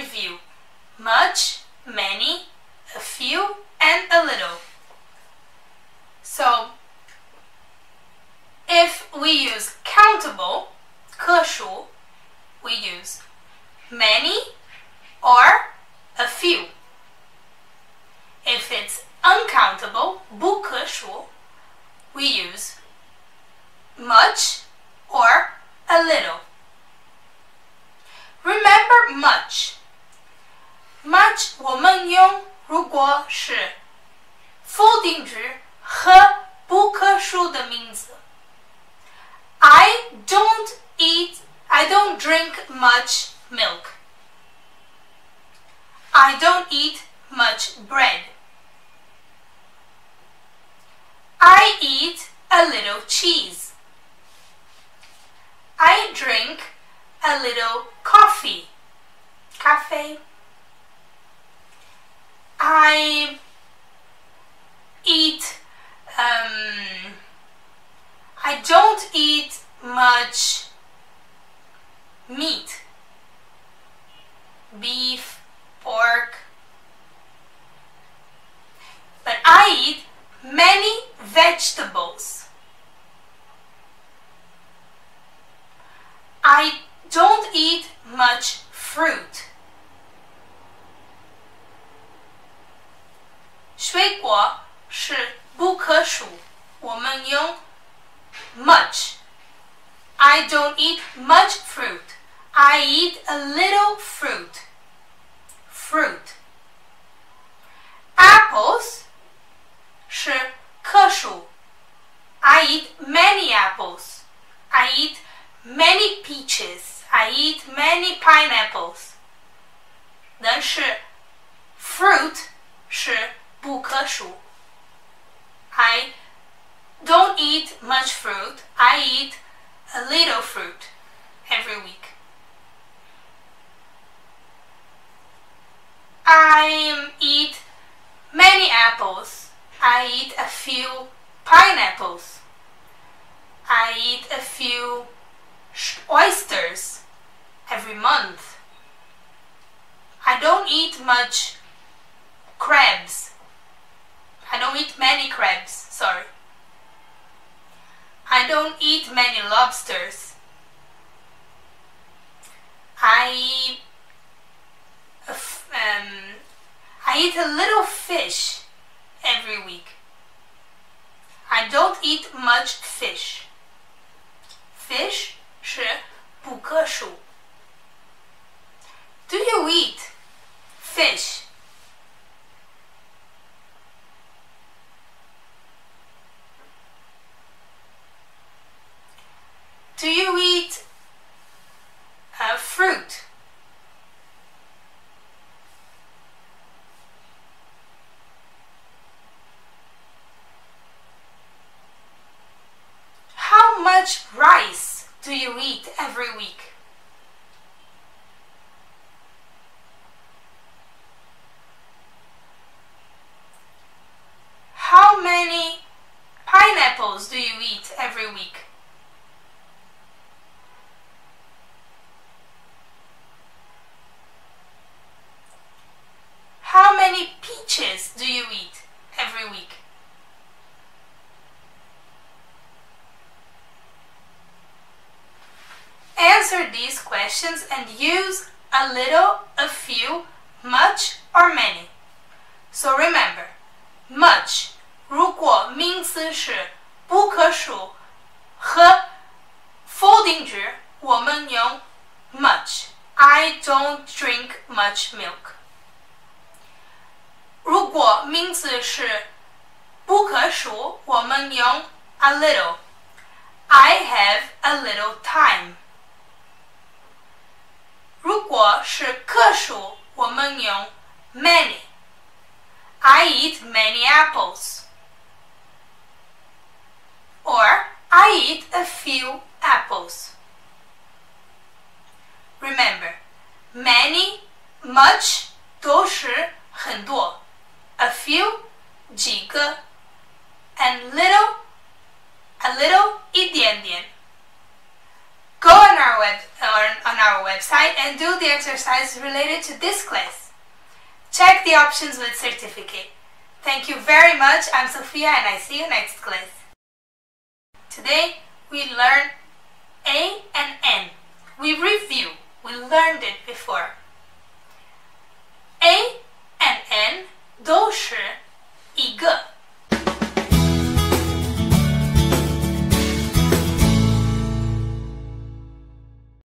review. Much, many, a few, and a little. So, if we use countable, 个数, we use many or a few. If it's uncountable, 不可数, we use much or a little. Remember much Much 我们用如果是否定句和不可数的名词。I don't eat, I don't drink much milk. I don't eat much bread. I eat a little cheese. I drink a little coffee. Cafe. I eat um, I don't eat much meat. Beef pork. But I eat many vegetables. I don't eat much fruit 水果是不可数，我们用 much。I don't eat much fruit. I eat a little fruit. Fruit. Apples 是可数。I eat many apples. I eat many peaches. I eat many pineapples. 但是 fruit 是不可数。I don't eat much fruit. I eat a little fruit every week. I eat many apples. I eat a few pineapples. I eat a few oysters every month. I don't eat much crabs. I don't eat many crabs, sorry. I don't eat many lobsters. I um, I eat a little fish every week. I don't eat much fish. Fish 是不可数。Do you eat fish? Do you eat uh, fruit? How much rice do you eat every week? How many pineapples do you eat every week? How many peaches do you eat every week? Answer these questions and use a little, a few, much, or many. So remember, much 如果名词是不可数和否定句，我们用 much. I don't drink much milk. 如果名词是不可数，我们用 a little. I have a little time. 如果是可数，我们用 many. I eat many apples. Or I eat a few apples. Remember, many, much 都是很多。A few 几个 and little a little 一点点。 Our website and do the exercises related to this class. Check the options with certificate. Thank you very much. I'm Sophia and I see you next class. Today we learn A and N. We review. We learned it before. A